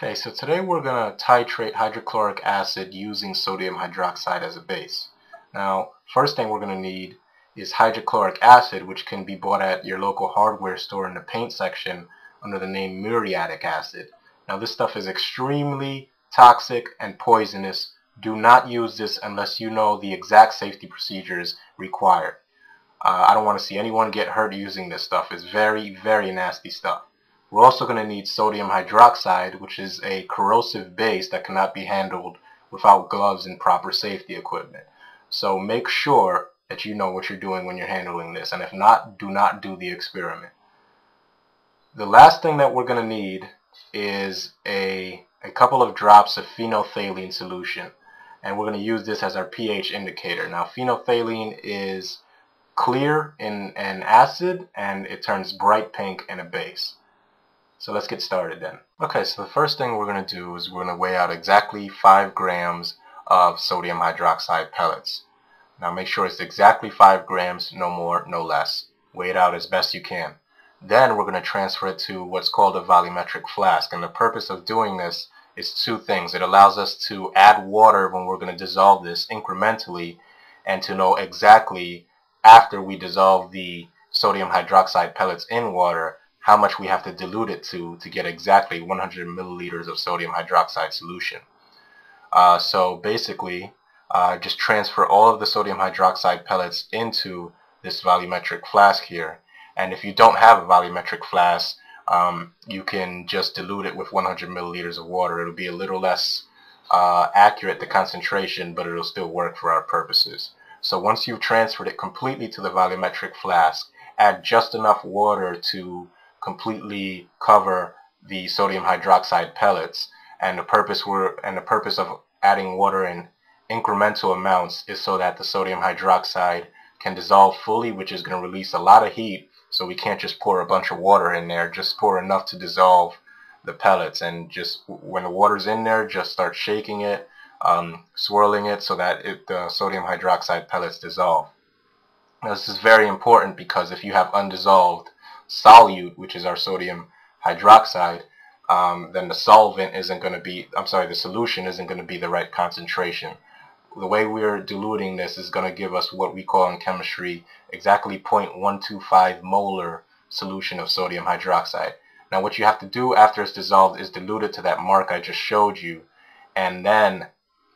Okay, so today we're going to titrate hydrochloric acid using sodium hydroxide as a base. Now, first thing we're going to need is hydrochloric acid, which can be bought at your local hardware store in the paint section under the name muriatic acid. Now, this stuff is extremely toxic and poisonous. Do not use this unless you know the exact safety procedures required. Uh, I don't want to see anyone get hurt using this stuff. It's very, very nasty stuff. We're also going to need sodium hydroxide, which is a corrosive base that cannot be handled without gloves and proper safety equipment. So make sure that you know what you're doing when you're handling this. And if not, do not do the experiment. The last thing that we're going to need is a, a couple of drops of phenolphthalein solution. And we're going to use this as our pH indicator. Now phenolphthalein is clear in an acid and it turns bright pink in a base. So let's get started then. Okay, so the first thing we're going to do is we're going to weigh out exactly 5 grams of sodium hydroxide pellets. Now make sure it's exactly 5 grams, no more, no less. Weigh it out as best you can. Then we're going to transfer it to what's called a volumetric flask. And the purpose of doing this is two things. It allows us to add water when we're going to dissolve this incrementally and to know exactly after we dissolve the sodium hydroxide pellets in water how much we have to dilute it to to get exactly 100 milliliters of sodium hydroxide solution. Uh, so basically, uh, just transfer all of the sodium hydroxide pellets into this volumetric flask here. And if you don't have a volumetric flask, um, you can just dilute it with 100 milliliters of water. It'll be a little less uh, accurate, the concentration, but it'll still work for our purposes. So once you've transferred it completely to the volumetric flask, add just enough water to completely cover the sodium hydroxide pellets and the purpose were and the purpose of adding water in incremental amounts is so that the sodium hydroxide can dissolve fully which is going to release a lot of heat so we can't just pour a bunch of water in there. Just pour enough to dissolve the pellets and just when the water's in there just start shaking it um, swirling it so that it, the sodium hydroxide pellets dissolve. Now, this is very important because if you have undissolved solute, which is our sodium hydroxide, um, then the solvent isn't going to be, I'm sorry, the solution isn't going to be the right concentration. The way we're diluting this is going to give us what we call in chemistry exactly 0.125 molar solution of sodium hydroxide. Now what you have to do after it's dissolved is dilute it to that mark I just showed you and then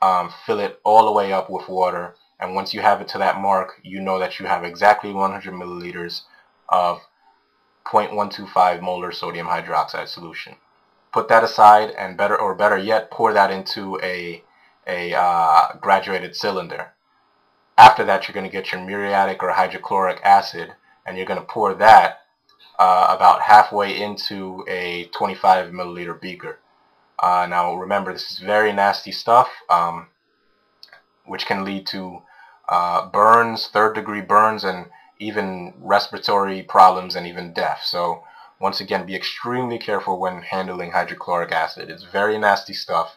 um, fill it all the way up with water and once you have it to that mark you know that you have exactly 100 milliliters of 0.125 molar sodium hydroxide solution. Put that aside and better or better yet pour that into a, a uh, graduated cylinder. After that you're going to get your muriatic or hydrochloric acid and you're going to pour that uh, about halfway into a 25 milliliter beaker. Uh, now remember this is very nasty stuff um, which can lead to uh, burns, third degree burns and even respiratory problems and even death. So once again, be extremely careful when handling hydrochloric acid. It's very nasty stuff,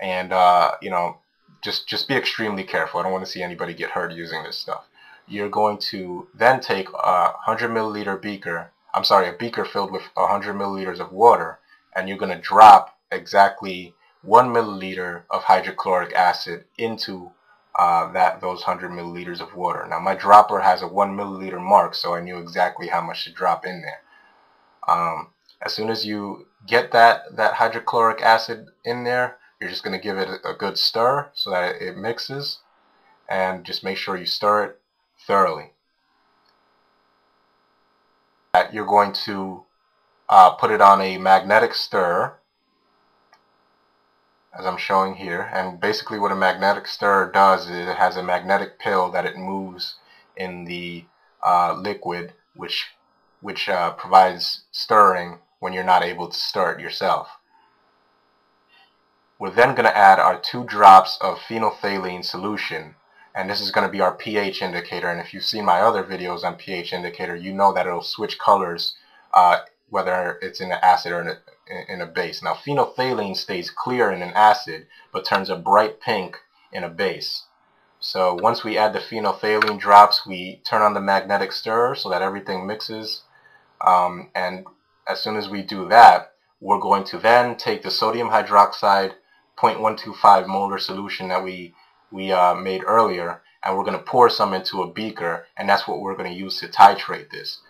and uh, you know, just just be extremely careful. I don't want to see anybody get hurt using this stuff. You're going to then take a 100 milliliter beaker. I'm sorry, a beaker filled with 100 milliliters of water, and you're going to drop exactly one milliliter of hydrochloric acid into uh, that those 100 milliliters of water. Now my dropper has a 1 milliliter mark, so I knew exactly how much to drop in there. Um, as soon as you get that, that hydrochloric acid in there, you're just going to give it a, a good stir so that it mixes and just make sure you stir it thoroughly. You're going to uh, put it on a magnetic stir as I'm showing here. And basically what a magnetic stirrer does is it has a magnetic pill that it moves in the uh, liquid which which uh, provides stirring when you're not able to stir it yourself. We're then going to add our two drops of phenolphthalein solution and this is going to be our pH indicator and if you've seen my other videos on pH indicator you know that it'll switch colors uh, whether it's in an acid or in a, in a base. Now phenolphthalein stays clear in an acid but turns a bright pink in a base. So once we add the phenolphthalein drops, we turn on the magnetic stirrer so that everything mixes. Um, and as soon as we do that, we're going to then take the sodium hydroxide 0.125 molar solution that we we uh, made earlier and we're going to pour some into a beaker and that's what we're going to use to titrate this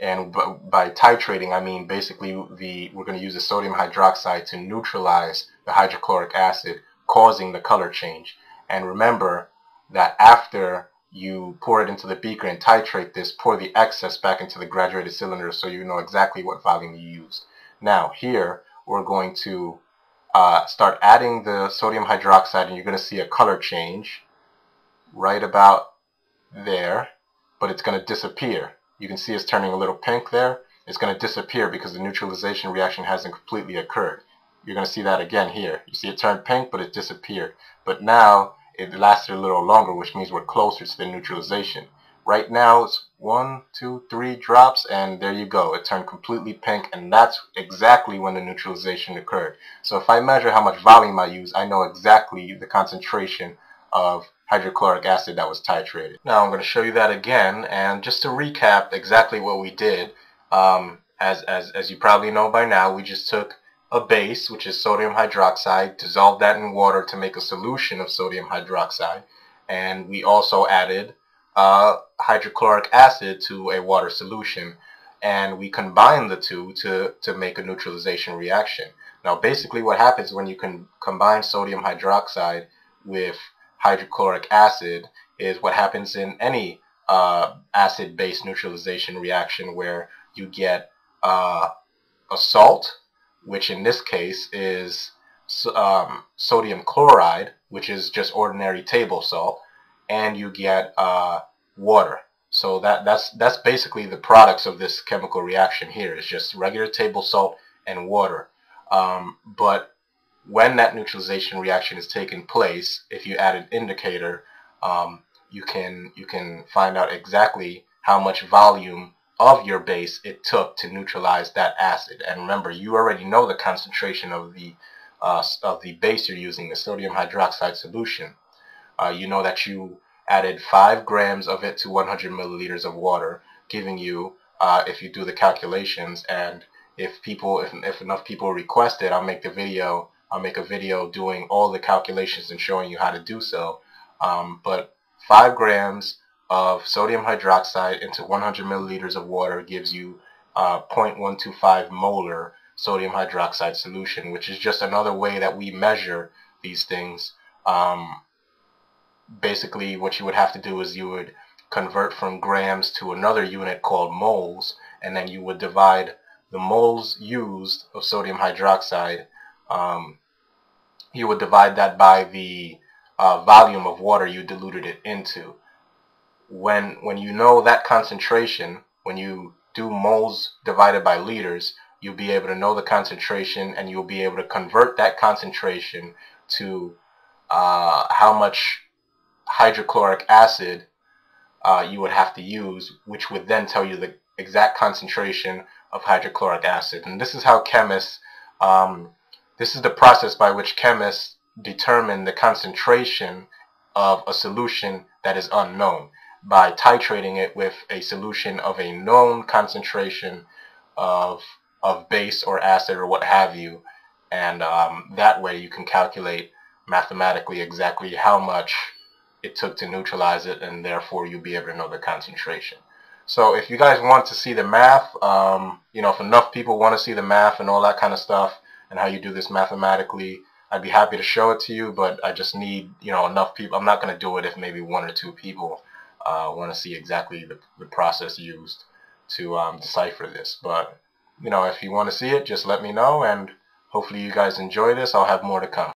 and by titrating I mean basically the we're going to use the sodium hydroxide to neutralize the hydrochloric acid causing the color change. And remember that after you pour it into the beaker and titrate this pour the excess back into the graduated cylinder so you know exactly what volume you used. Now here we're going to uh, start adding the sodium hydroxide and you're going to see a color change right about there but it's going to disappear you can see it's turning a little pink there. It's going to disappear because the neutralization reaction hasn't completely occurred. You're going to see that again here. You see it turned pink but it disappeared. But now it lasted a little longer which means we're closer to the neutralization. Right now it's one, two, three drops and there you go. It turned completely pink and that's exactly when the neutralization occurred. So if I measure how much volume I use, I know exactly the concentration of hydrochloric acid that was titrated. Now I'm going to show you that again and just to recap exactly what we did, um, as, as, as you probably know by now, we just took a base, which is sodium hydroxide, dissolved that in water to make a solution of sodium hydroxide, and we also added uh, hydrochloric acid to a water solution and we combine the two to, to make a neutralization reaction. Now basically what happens when you can combine sodium hydroxide with hydrochloric acid is what happens in any uh, acid-base neutralization reaction where you get uh, a salt, which in this case is um, sodium chloride, which is just ordinary table salt, and you get uh, water. So that, that's, that's basically the products of this chemical reaction here. It's just regular table salt and water. Um, but when that neutralization reaction is taking place, if you add an indicator, um, you can you can find out exactly how much volume of your base it took to neutralize that acid. And remember, you already know the concentration of the uh, of the base you're using, the sodium hydroxide solution. Uh, you know that you added 5 grams of it to 100 milliliters of water, giving you, uh, if you do the calculations, and if people, if, if enough people request it, I'll make the video, I'll make a video doing all the calculations and showing you how to do so. Um, but 5 grams of sodium hydroxide into 100 milliliters of water gives you uh, 0.125 molar sodium hydroxide solution, which is just another way that we measure these things. Um, basically what you would have to do is you would convert from grams to another unit called moles and then you would divide the moles used of sodium hydroxide um, you would divide that by the uh, volume of water you diluted it into when when you know that concentration when you do moles divided by liters you'll be able to know the concentration and you'll be able to convert that concentration to uh, how much hydrochloric acid uh, you would have to use, which would then tell you the exact concentration of hydrochloric acid. And this is how chemists, um, this is the process by which chemists determine the concentration of a solution that is unknown by titrating it with a solution of a known concentration of, of base or acid or what have you. And um, that way you can calculate mathematically exactly how much it took to neutralize it and therefore you'll be able to know the concentration. So if you guys want to see the math, um, you know, if enough people want to see the math and all that kind of stuff and how you do this mathematically, I'd be happy to show it to you, but I just need, you know, enough people. I'm not going to do it if maybe one or two people uh, want to see exactly the, the process used to um, decipher this. But, you know, if you want to see it, just let me know, and hopefully you guys enjoy this. I'll have more to come.